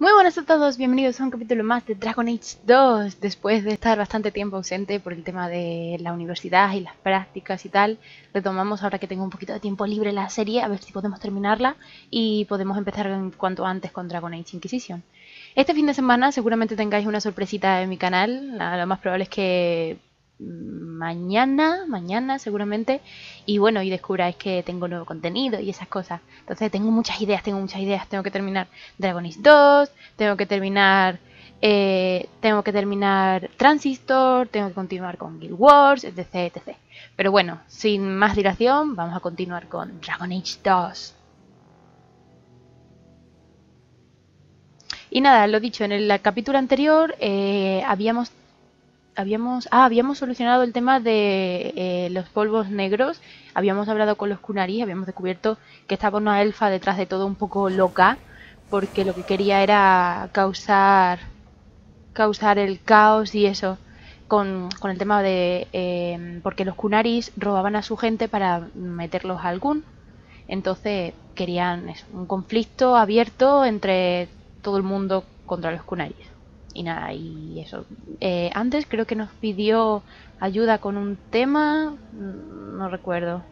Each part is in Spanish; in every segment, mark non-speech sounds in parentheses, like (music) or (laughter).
Muy buenas a todos, bienvenidos a un capítulo más de Dragon Age 2 Después de estar bastante tiempo ausente por el tema de la universidad y las prácticas y tal Retomamos ahora que tengo un poquito de tiempo libre la serie, a ver si podemos terminarla Y podemos empezar cuanto antes con Dragon Age Inquisition. Este fin de semana seguramente tengáis una sorpresita en mi canal. Lo más probable es que mañana, mañana seguramente, y bueno, y descubráis que tengo nuevo contenido y esas cosas. Entonces tengo muchas ideas, tengo muchas ideas. Tengo que terminar Dragon Age 2, tengo que terminar, eh, tengo que terminar Transistor, tengo que continuar con Guild Wars, etc, etc. Pero bueno, sin más dilación, vamos a continuar con Dragon Age 2. Y nada, lo dicho, en el capítulo anterior eh, habíamos habíamos, ah, habíamos solucionado el tema de eh, los polvos negros, habíamos hablado con los Kunaris, habíamos descubierto que estaba una elfa detrás de todo un poco loca, porque lo que quería era causar, causar el caos y eso, con, con el tema de, em, porque los Kunaris robaban a su gente para meterlos a algún, entonces querían un conflicto abierto entre todo el mundo contra los Kunaris y nada, y eso. Eh, antes creo que nos pidió ayuda con un tema, mm, no recuerdo.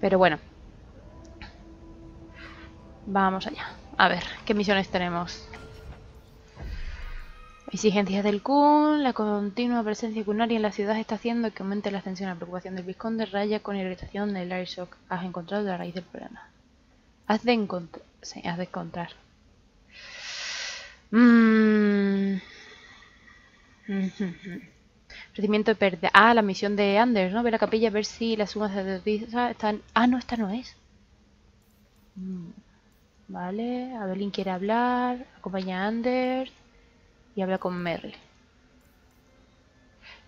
Pero bueno. Vamos allá. A ver, ¿qué misiones tenemos? Exigencias del Kun, la continua presencia cunaria en la ciudad está haciendo que aumente la tensión. La preocupación del Visconde raya con irritación del Air Shock. Has encontrado la raíz del problema. Has de encontrar. Sí, has de encontrar. Mmm. Procedimiento de pérdida. Ah, la misión de Anders, ¿no? Ve la capilla a ver si las sumas de están... Ah, no, esta no es. Mm, vale, Abelín quiere hablar, acompaña a Anders y habla con Merry.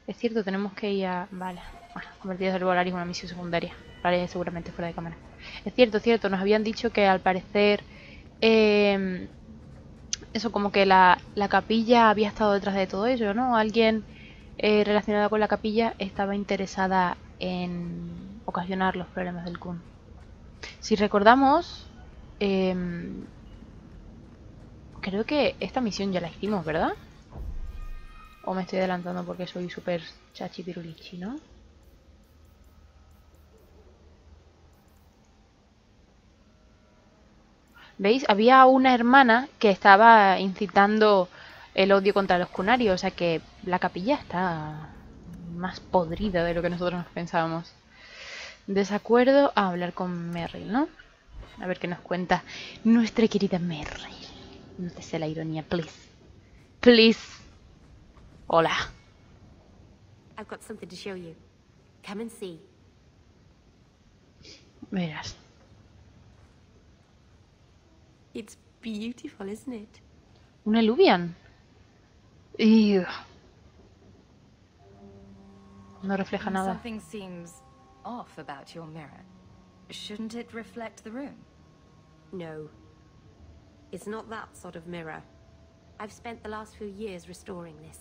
Es cierto, tenemos que ir a... Vale, bueno, convertidos del Volaris una misión secundaria. Vale, seguramente fuera de cámara. Es cierto, es cierto, nos habían dicho que al parecer... Eh, eso como que la, capilla había estado detrás de todo ello, ¿no? Alguien eh, relacionado con la capilla estaba interesada en ocasionar los problemas del Kun. Si recordamos, em, creo que esta misión ya la hicimos, ¿verdad? O me estoy adelantando porque soy súper chachi pirulichi, ¿no? ¿Veis? Había una hermana que estaba incitando el odio contra los cunarios, o sea que la capilla está más podrida de lo que nosotros nos pensábamos. Desacuerdo a hablar con Merrill, ¿no? A ver qué nos cuenta nuestra querida Merrill. No te sé la ironía, please. Please. Hola. I've got something to show you. Come and see. Verás. It's beautiful, isn't it? Un eluvian. Ew. No refleja nada. Something seems off about your mirror. Shouldn't it reflect the room? No. It's not that sort of mirror. I've spent the last few years restoring this.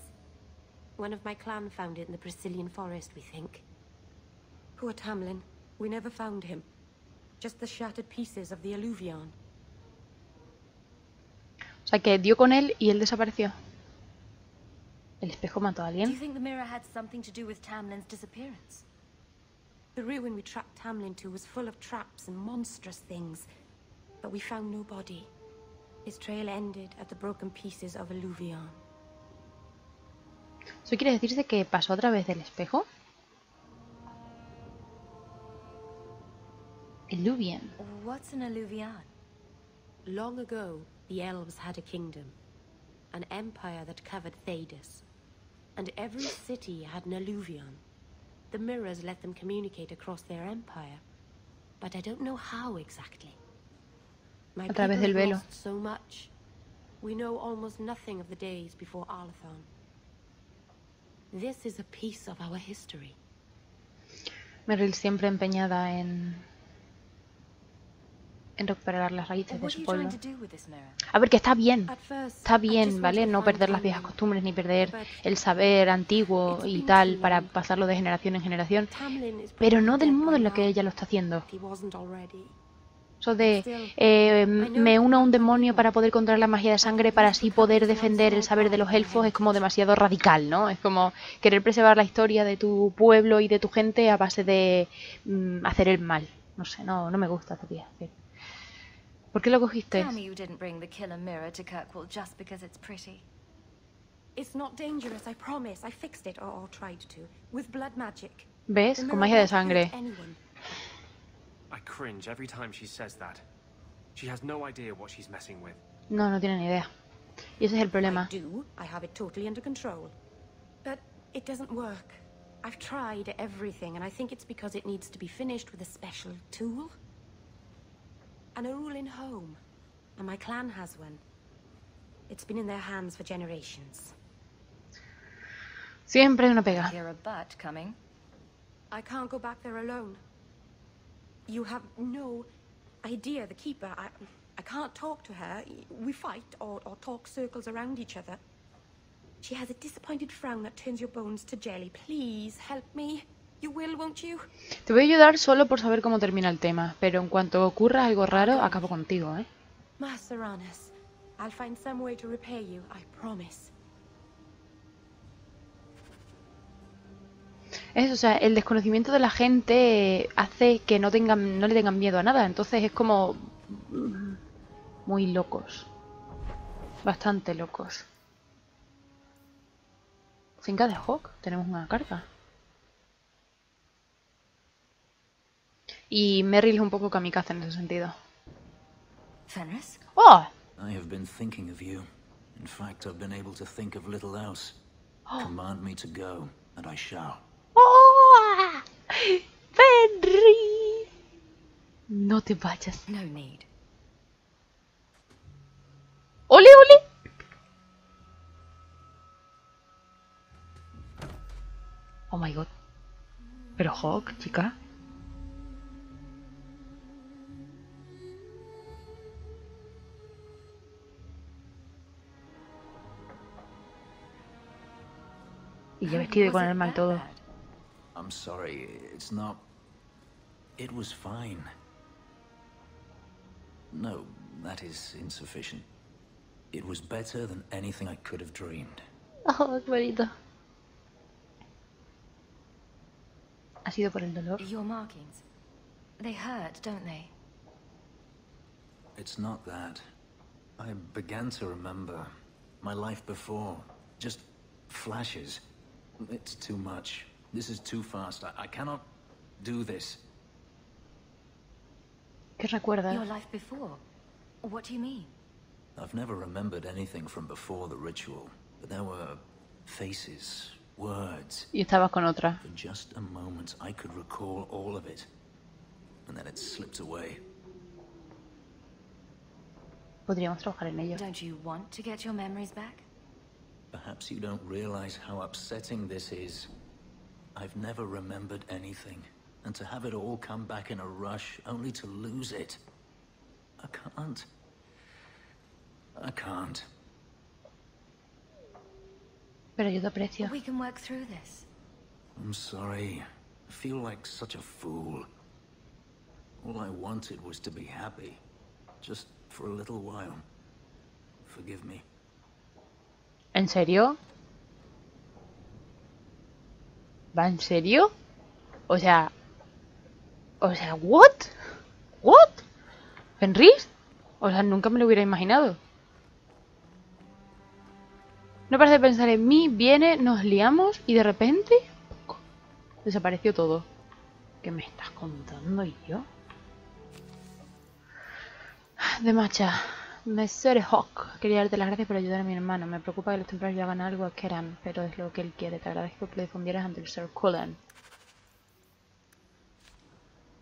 One of my clan found it in the Brazilian forest, we think. Poor Tamlin. We never found him. Just the shattered pieces of the alluvion. O sea, que dio con él y él desapareció. ¿El espejo mató a alguien? The ruin we tracked Tamlin to was full of traps and monstrous things, but we found no body. His trail ended at the broken pieces of Alluvion. ¿Eso quiere decirse que pasó a través del espejo? Alluvion. What's an Alluvion? Long ago, the elves had a kingdom, an empire that covered Thedas. And every city had an alluvion. The mirrors let them communicate across their empire. But I don't know how exactly. My a través del velo. Lost so much. We know almost nothing of the days before Arlathon. This is a piece of our history. Meryl siempre empeñada en en recuperar las raíces de su pueblo. A ver, que está bien, está bien, ¿vale? No perder las viejas costumbres ni perder el saber antiguo y tal para pasarlo de generación en generación, pero no del modo en lo que ella lo está haciendo. Eso de eh, me uno a un demonio para poder controlar la magia de sangre para así poder defender el saber de los elfos es como demasiado radical, ¿no? Es como querer preservar la historia de tu pueblo y de tu gente a base de mm, hacer el mal. No sé, no, no me gusta todavía. ¿Por qué lo cogiste? Tell me you didn't bring the killer mirror to Kirkwall just because it's pretty. It's not dangerous, I promise. I fixed it, or, or tried to, with blood magic. ¿Ves? Con magia de sangre. I cringe every time she says that. She has no idea what she's messing with. No, no tiene ni idea. Y ese es el problema. I do. I have it totally under control. But it doesn't work. I've tried everything, and I think it's because it needs to be finished with a special tool. And a rule in home. And my clan has one. It's been in their hands for generations. Siempre una pega. Hear a butt coming. I can't go back there alone. You have no idea, the Keeper. I, I can't talk to her. We fight or, or talk circles around each other. She has a disappointed frown that turns your bones to jelly. Please, help me. You will, won't you? Te voy a ayudar solo por saber cómo termina el tema, pero en cuanto ocurra algo raro, acabo contigo, ¿eh? Master Anus, I'll find some way to repay you, I promise. Es, o sea, el desconocimiento de la gente hace que no tengan, no le tengan miedo a nada. Entonces es como muy locos. Bastante locos. Finca de Hawk, tenemos una carta. Y Merrill es un poco kamikaze en ese sentido. Fenris? ¡Oh! I have been thinking of you. In fact, I've been able to think of little else. (gasps) Command me to go, and I shall. ¡Oh! ¡Fenris! No te vayas. No need. ¡Ole, ole! Oh my god. Pero Hawk, chica. Y ya vestido y con el mal todo. I'm sorry, it's not. It was fine. No, that is insufficient. It was better than anything I could have dreamed. (laughs) Oh, qué bonito. Ha sido por el dolor. Your markings. They hurt, don't they? It's not that. I began to remember my life before. Just flashes. It's too much. This is too fast. I, I cannot do this. ¿Qué recuerdas? Your life before? What do you mean? I've never remembered anything from before the ritual, but there were faces, words. Y estabas con otra. For just a moment, I could recall all of it. And then it slipped away. Podríamos trabajar en ello. Don't you want to get your memories back? Perhaps you don't realize how upsetting this is. I've never remembered anything, and to have it all come back in a rush, only to lose it. I can't. I can't. Pero yo te aprecio. We can work through this. I'm sorry. I feel like such a fool. All I wanted was to be happy. Just for a little while. Forgive me. ¿En serio? ¿Va en serio? O sea... O sea, ¿what? ¿What? ¿Fenris? O sea, nunca me lo hubiera imaginado. No parece pensar en mí, viene, nos liamos y de repente... Desapareció todo. ¿Qué me estás contando y yo? De macha. Messer Hawk, quería darte las gracias por ayudar a mi hermano. Me preocupa que los templarios hagan algo a Keran, pero es lo que él quiere. Te agradezco que lo difundieras ante el Sir Cullen.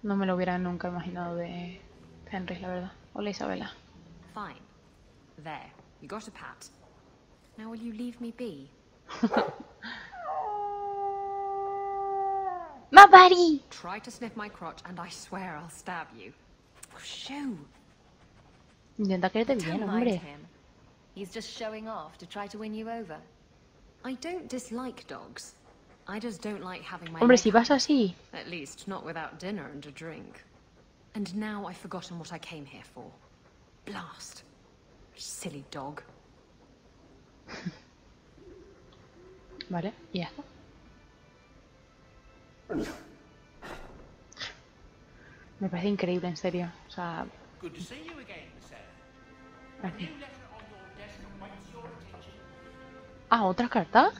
No me lo hubiera nunca imaginado de Henry, la verdad. Hola Isabela. Fine. There. You got a pat. Now will you leave me be? (laughs) ¡My buddy! Try to sniff my crotch and I swear I'll stab you. Shoo! Intenta quererte bien, hombre. He's just showing off to try to win you over. I don't dislike dogs. I just don't like having my Hombre, si vas así, At least not without dinner and a drink. And now I've forgotten what I came here for. Blast. Silly dog. (laughs) Vale, y ya está. Me parece increíble, en serio. O sea, Good to see you again, Sarah. Ah, ¿otra carta?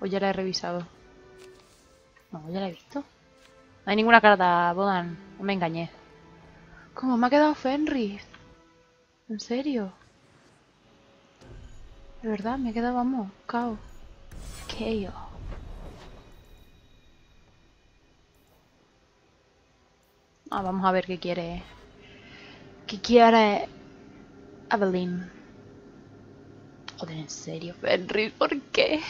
¿O ya la he revisado? No, ya la he visto. No hay ninguna carta, Bodan. No me engañé. ¿Cómo me ha quedado Fenris? ¿En serio? De verdad, me ha quedado, vamos, cao. Keo. Ah, vamos a ver qué quiere. ¿Qué quiere Evelyn? Joder, en serio, Fenris, ¿por qué?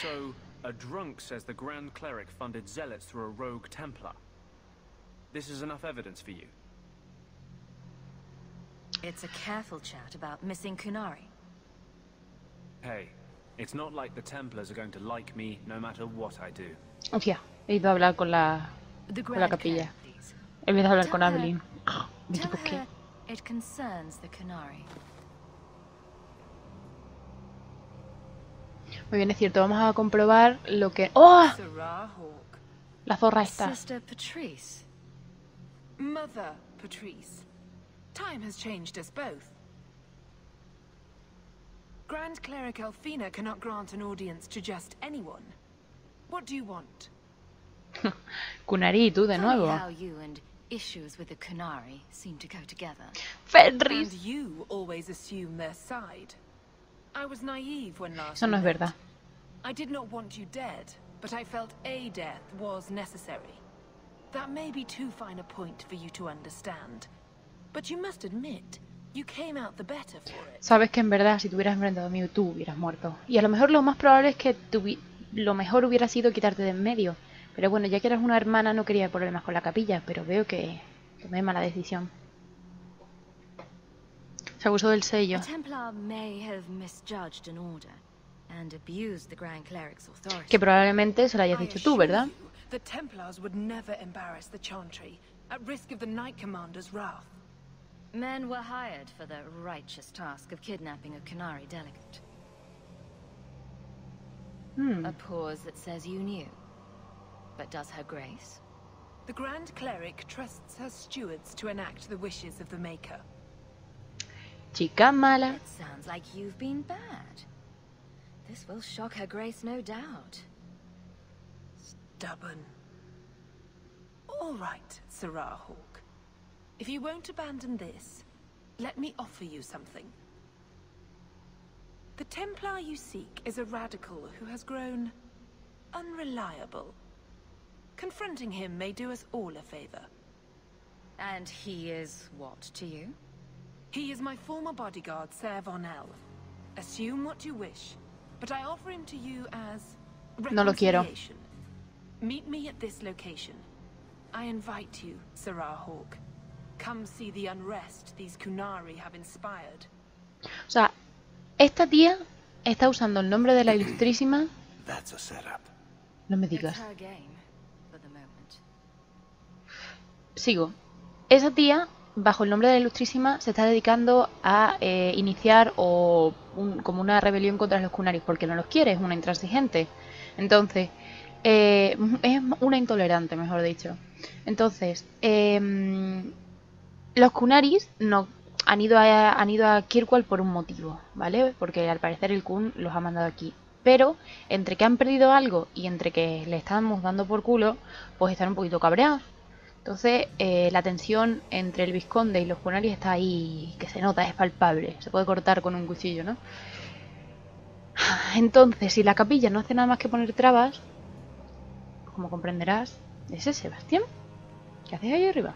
So, a drunk says the Grand Cleric funded zealots through a rogue Templar. This is enough evidence for you. It's a careful chat about missing Kunari. Hey, it's not like the Templars are going to like me no matter what I do. Hostia, he ido a hablar con la, The con la capilla. Cleric, please. He ido a hablar con Tell her- Evelyn. ¿Y Tell her it concerns the Kunari. Muy bien, es cierto, vamos a comprobar lo que... ¡Oh! La zorra Patrice. Mother Patrice. Time has changed us both. Grand Cleric Elfina cannot grant an audience to just anyone. What do you want? (laughs) Kunari, tú de nuevo. how you and issues with the Kunari seem to go together. And Fenris. you always assume their side. I was naive when last Eso no es verdad. I did not want you dead, but I felt a death was necessary. That may be too fine a point for you to understand. But you must admit, you came out the better for it. Sabes que en verdad si te hubieras enfrentado a mí tú hubieras muerto. Y a lo mejor lo más probable es que lo mejor hubiera sido quitarte de en medio. Pero bueno, ya que eras una hermana no quería problemas con la capilla, pero veo que tomé mala decisión. Se abusó del sello. Templar may have misjudged an order and abused the Grand Cleric's authority. Que probablemente se lo hayas dicho tú, ¿verdad? the Templars would never embarrass the Chantry, at risk of the Knight Commander's wrath. Men were hired for the righteous task of kidnapping a Kunari delegate. Hmm. A pause that says you knew. But does her grace? The Grand Cleric trusts her stewards to enact the wishes of the Maker. Chica mala. It sounds like you've been bad. This will shock her grace, no doubt. Stubborn. All right, Sarah Hawk. If you won't abandon this, let me offer you something. The Templar you seek is a radical who has grown unreliable. Confronting him may do us all a favor. And he is what to you? He is my former bodyguard, Ser Von L. Assume what you wish, but I offer him to you as No lo quiero. reconciliation. Meet me at this location. I invite you, Sarah Hawk. Come see the unrest these Kunari have inspired. O sea, esta tía está usando el nombre de la ilustrísima. That's a setup. No me digas. Sigo. Esa tía, bajo el nombre de la ilustrísima, se está dedicando a eh, iniciar o como una rebelión contra los Kunaris porque no los quiere, es una intransigente. Entonces, eh, es una intolerante, mejor dicho. Entonces, em, los Kunaris no, han, ido a, han ido a Kirkwall por un motivo, ¿vale? Porque al parecer el Kun los ha mandado aquí. Pero entre que han perdido algo y entre que le estamos dando por culo, pues están un poquito cabreados. Entonces, eh, la tensión entre el Visconde y los Kunaris está ahí, que se nota, es palpable. Se puede cortar con un cuchillo, ¿no? Entonces, si la capilla no hace nada más que poner trabas, como comprenderás, ese Sebastián. ¿Qué haces ahí arriba?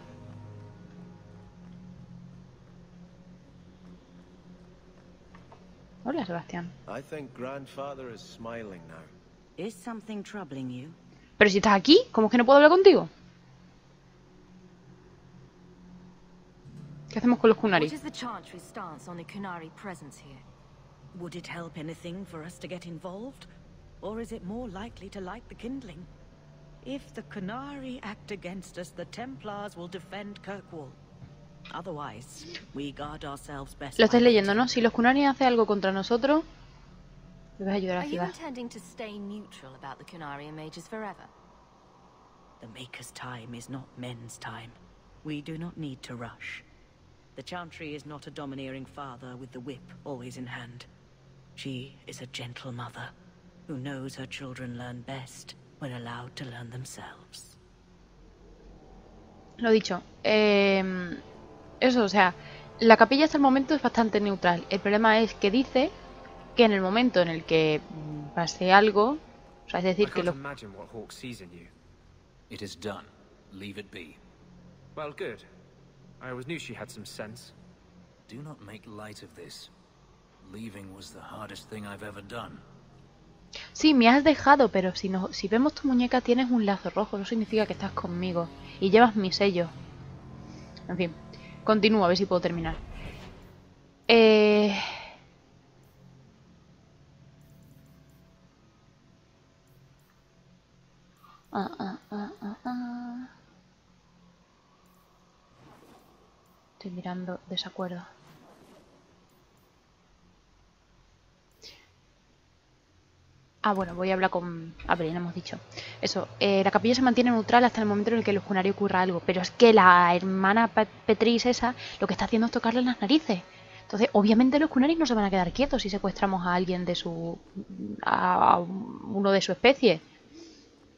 Hola, Sebastián. I think Grandfather is smiling now. Is something troubling you? Pero si estás aquí, ¿cómo es que no puedo hablar contigo? ¿Qué hacemos con los What Kunaris? is the Chantry's stance on the Kunari presence here? Would it help anything for us to get involved? Or is it more likely to light the kindling? If the Canary act against us, the Templars will defend Kirkwall. Otherwise, we guard ourselves best. Lo by estáis leyendo, ¿no? Si los Kunari hacen algo contra nosotros, debes ayudar a la Are you ciudad. intending to stay neutral about the Canarian mages forever? The Maker's time is not men's time. We do not need to rush. The Chantry is not a domineering father with the whip always in hand. She is a gentle mother who knows her children learn best when allowed to learn themselves. Lo dicho. eh, eso, o sea, la capilla hasta el momento es bastante neutral. El problema es que dice que en el momento en el que mm, pase algo, o sea, es I decir, que can't los imagine what Hawk sees. It is done. Leave it be. Well, good. I always knew she had some sense. Do not make light of this. Leaving was the hardest thing I've ever done. Sí, me has dejado, pero si, no, si vemos tu muñeca tienes un lazo rojo, no significa que estás conmigo. Y llevas mi sello. En fin, continúo a ver si puedo terminar. Eh... Ah, ah, ah, ah, ah. Desacuerdo. Ah, bueno, voy a hablar con Abril, hemos dicho. Eso, eh, la capilla se mantiene neutral hasta el momento en el que el Junari ocurra algo. Pero es que la hermana Pe- Petris esa lo que está haciendo es tocarle las narices. Entonces, obviamente los Cunaris no se van a quedar quietos si secuestramos a alguien de su... a uno de su especie.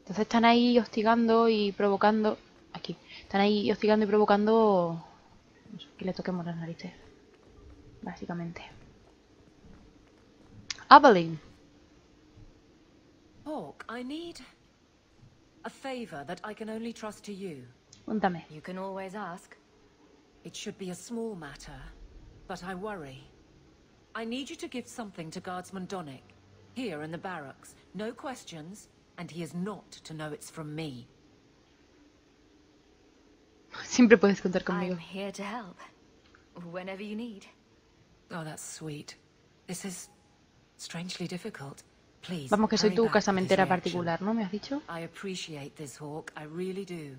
Entonces están ahí hostigando y provocando... Aquí. Están ahí hostigando y provocando... que le toquemos las narices. Básicamente. Aveline. Hawk, I need a favor that I can only trust to you. Cuéntame. You can always ask. It should be a small matter, but I worry. I need you to give something to Guardsman Donick, here in the barracks. No questions, and he is not to know it's from me. Siempre puedes contar conmigo. I'm here to help. Whenever you need. Oh, that's sweet. This is strangely difficult. Please, Vamos, que soy tu casamentera particular, ¿no? ¿Me has dicho? I appreciate this, Hawk. I really do.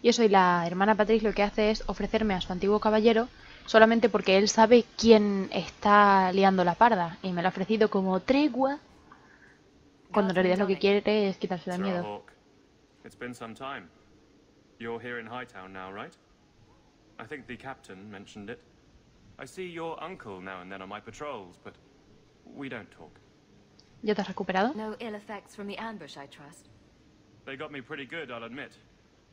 Y eso, y la hermana Patrice lo que hace es ofrecerme a su antiguo caballero solamente porque él sabe quién está liando la parda. Y me lo ha ofrecido como tregua, cuando en realidad lo que quiere es quitarse el miedo. It's been some time. You're here in Hightown now, right? I think the captain mentioned it. I see your uncle now and then on my patrols, but we don't talk. ¿Ya te has recuperado? No ill effects from the ambush, I trust. They got me pretty good, I'll admit.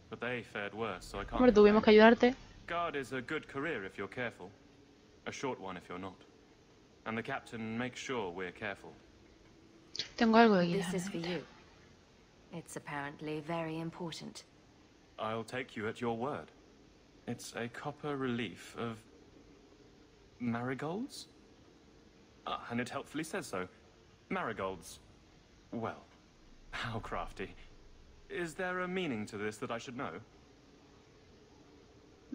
But they fared worse, so I can't. Hombre, tuvimos que ayudarte. Guard is a good career if you're careful. A short one if you're not. And the captain makes sure we're careful. Tengo algo de This is for you. It's apparently very important. I'll take you at your word. It's a copper relief of marigolds? Ah, and it helpfully says so. Marigolds. Well, how crafty. Is there a meaning to this that I should know?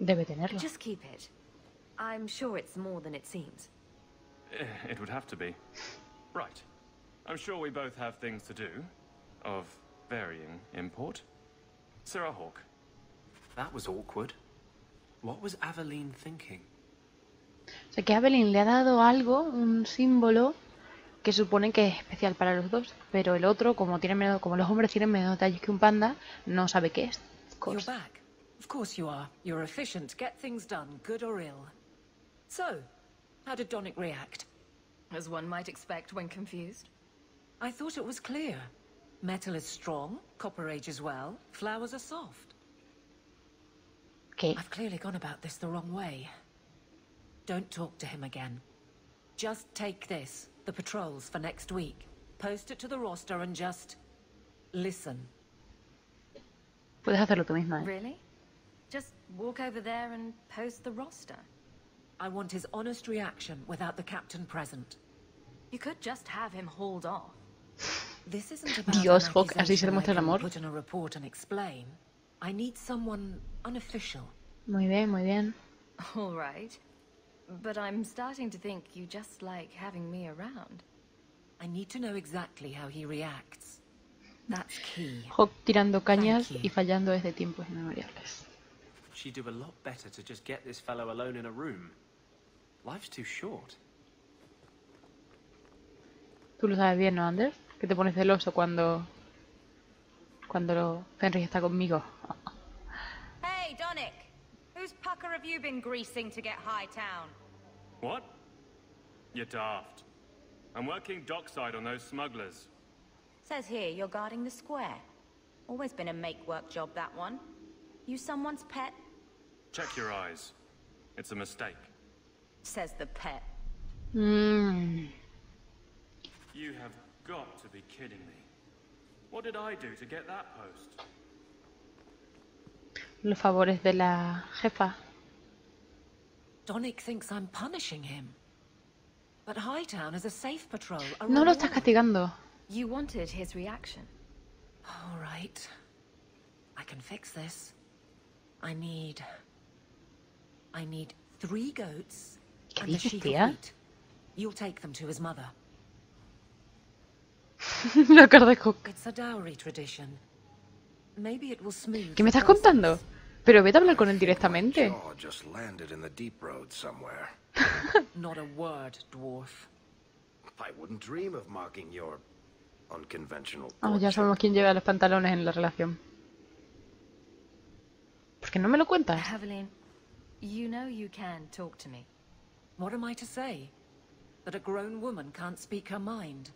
Debe tenerlo. Just keep it. I'm sure it's more than it seems. Eh, It would have to be. Right. I'm sure we both have things to do, of varying import. Sarah Hawk. That was awkward. What was Aveline thinking? O sea, que Evelyn le ha dado algo, un símbolo, que supone que es especial para los dos. Pero el otro, como tiene menos, como los hombres tienen menos detalles que un panda, no sabe qué es. Of You're back. Of course you are. You're efficient. Get things done, good or ill. So, how did Donic react? As one might expect when confused. I thought it was clear. Metal is strong, copper ages well, flowers are soft. ¿Qué? I've clearly gone about this the wrong way. Don't talk to him again. Just take this, the patrols for next week. Post it to the roster and just... listen. Puedes hacerlo tú misma, ¿eh? Really? Just walk over there and post the roster. I want his honest reaction without the captain present. You could just have him hauled off. This isn't about Dios, an Hawk, así se accusation I demuestra el amor. Put in a report and explain. I need someone unofficial. Muy bien, muy bien. All right. But I'm starting to think you just like having me around. I need to know exactly how he reacts. That's key. Hawk tirando cañas Thank you. y fallando desde tiempos inmemoriales. She'd do a lot better to just get this fellow alone in a room. Life's too short. Tú lo sabes bien, ¿no, Anders? Que te pones celoso cuando... Cuando lo- Fenris está conmigo. Hey, Donick! Whose pucker have you been greasing to get Hightown? What? You're daft. I'm working dockside on those smugglers. Says here you're guarding the square. Always been a make-work job, that one. You someone's pet? Check your eyes. It's a mistake. Says the pet. Mmm. You have got to be kidding me. What did I do to get that post? Los favores de la jefa. Donick thinks I'm punishing him. But Hightown is a safe patrol. a No lo estás reward. castigando. You wanted his reaction. All right. I can fix this. I need... I need three goats ¿Qué and a dices, sheaf of wheat. You'll take them to his mother. (laughs) la cara de Hawk. ¿Qué me estás contando? Pero vete a hablar con él directamente. Jaw just landed in the deep road somewhere. (laughs) Not a word, dwarf. I wouldn't dream of mocking your unconventional Vamos, ya sabemos quién lleva los pantalones en la relación. ¿Por qué no me lo cuentas? Evelyn, you know you can talk to me. What am I to say? That a grown woman can't speak her mind?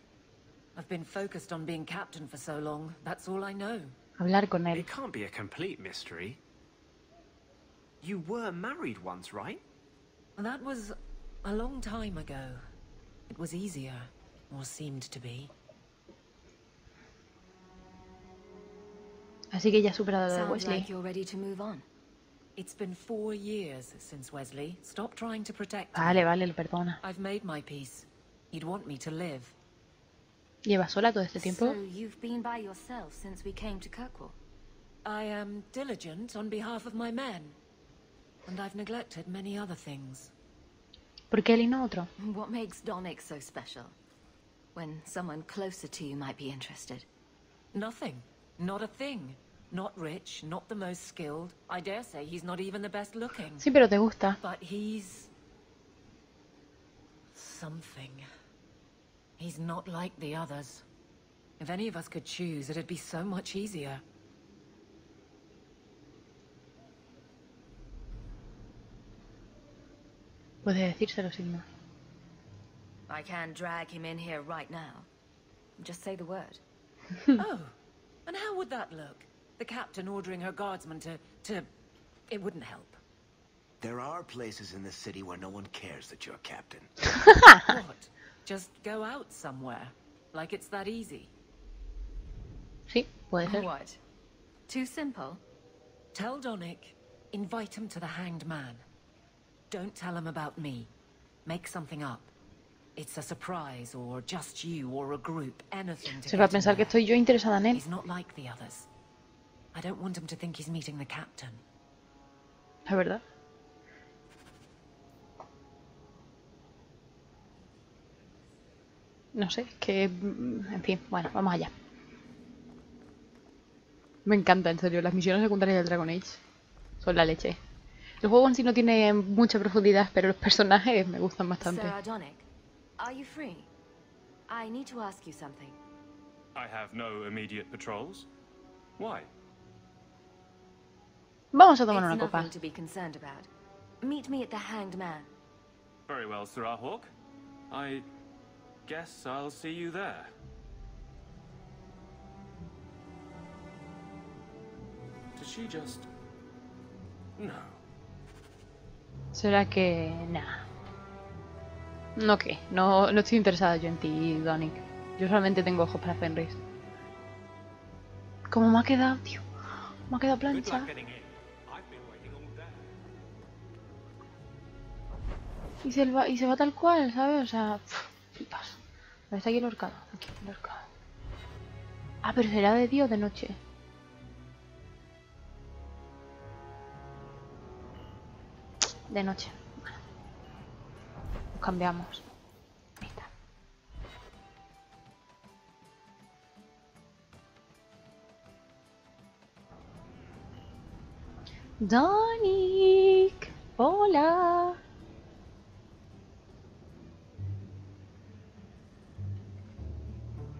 I've been focused on being captain for so long, that's all I know. Hablar con él. It can't be a complete mystery. You were married once, right? That was a long time ago. It was easier, or seemed to be. Así que ya ha superado lo de Sounds Wesley. like you're ready to move on. It's been four years since Wesley. Stop trying to protect. Vale, vale, lo perdona. I've made my peace. You'd want me to live. ¿Lleva sola todo este tiempo? So you've been by yourself since we came to Kirkwall. I am diligent on behalf of my men. And I've neglected many other things. ¿Por qué él y no otro? What makes Donick so special? When someone closer to you might be interested. Nothing. Not a thing. Not rich, not the most skilled. I dare say he's not even the best looking. Sí, pero te gusta. But he's... something. He's not like the others. If any of us could choose, it'd be so much easier. Puedes decírselo sin más. I can drag him in here right now. Just say the word. (laughs) oh, and how would that look? The captain ordering her guardsmen to... to... It wouldn't help. There are places in this city where no one cares that you're captain. (laughs) what? Just go out somewhere? Like it's that easy? Sí, puede ser. What? Too simple? Tell Donick, invite him to the Hanged Man. Don't tell him about me. Make something up. It's a surprise, or just you, or a group, anything to Se va a pensar que estoy yo interesada en él. He's not like the others. I don't want him to think he's meeting the captain. ¿Es verdad? No sé, es que... mm, En fin, bueno, vamos allá. Me encanta, en serio, las misiones secundarias del Dragon Age. Son la leche. El juego en sí no tiene mucha profundidad, pero los personajes me gustan bastante. Are you free? I need to ask you something. I have no immediate patrols. Why? Vamos a tomar una copa. to be concerned about. Meet me at the Hanged Man. Very well, Sirrah Hawk. I guess I'll see you there. Did she just... No. ¿Será que... Nah. No qué, no, no estoy interesada yo en ti, Donick. Yo solamente tengo ojos para Fenris. ¿Cómo me ha quedado, tío? Me ha quedado plancha. Y se, va, y se va tal cual, ¿sabes? O sea, pff. ¿Dónde está aquí el horcado? Aquí, el horcado. Ah, pero será de día o de noche. De noche. Bueno. Cambiamos. Ahí está. Donic, hola.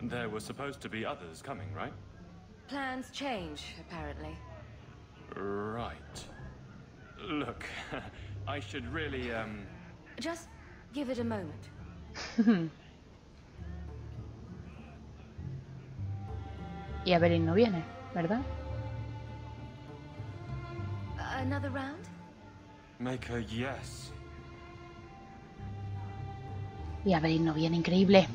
There were supposed to be others coming, right? Plans change, apparently. Right. Look, (laughs) I should really, um... Just give it a moment. (laughs) y Evelyn no viene, ¿verdad? Another round? Make a yes. Y Evelyn no viene, increíble.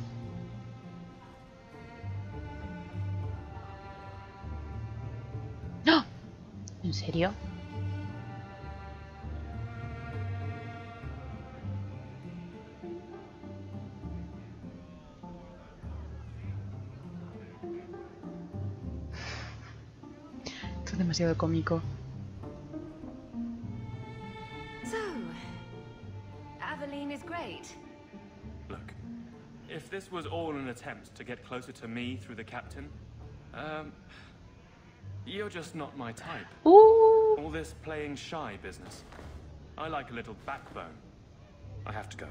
¿En serio? Esto es demasiado cómico. So, Aveline is great. Look, if this was all an attempt to get closer to me through the captain, um... You're just not my type. Ooh. All this playing shy business. I like a little backbone. I have to go.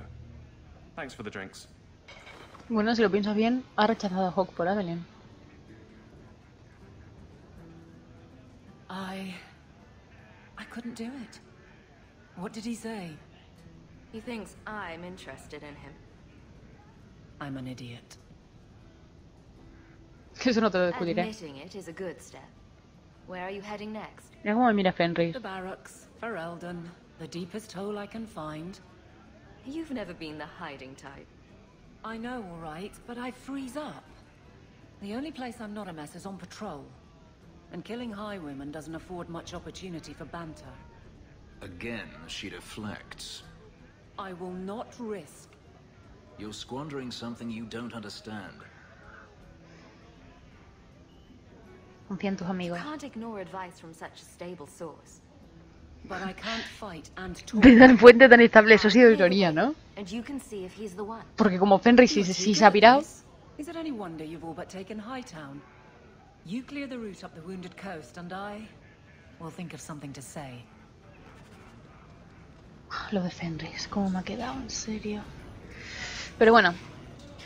Thanks for the drinks. Bueno, si lo piensas bien, ha rechazado a Hawk por Evelyn. I... I couldn't do it. What did he say? He thinks I'm interested in him. I'm an idiot. (laughs) Eso no te lo discutiré. Admitting it is a good step. Where are you heading next? Mira cómo me mira Fenris. The barracks, for Eldon. The deepest hole I can find. You've never been the hiding type. I know, all right, but I freeze up. The only place I'm not a mess is on patrol. And killing highwaymen doesn't afford much opportunity for banter. Again, she deflects. I will not risk. You're squandering something you don't understand. Can't fight and talk. De tal fuente tan estable, eso ha sido ironía, ¿no? And you can see if he's the one. Porque como Fenris si, si se ha pirado... Is it any wonder you've all but taken Hightown? You clear the route up the wounded coast, and I will think of something to say. Lo de Fenris, cómo me ha quedado, en serio. Pero bueno,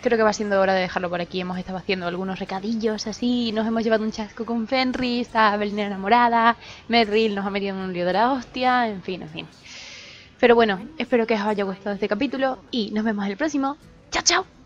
creo que va siendo hora de dejarlo por aquí. Hemos estado haciendo algunos recadillos así. Nos hemos llevado un chasco con Fenris, a Belina enamorada. Merrill nos ha metido en un lío de la hostia. En fin, en fin. Pero bueno, espero que os haya gustado este capítulo y nos vemos en el próximo. ¡Chao, chao!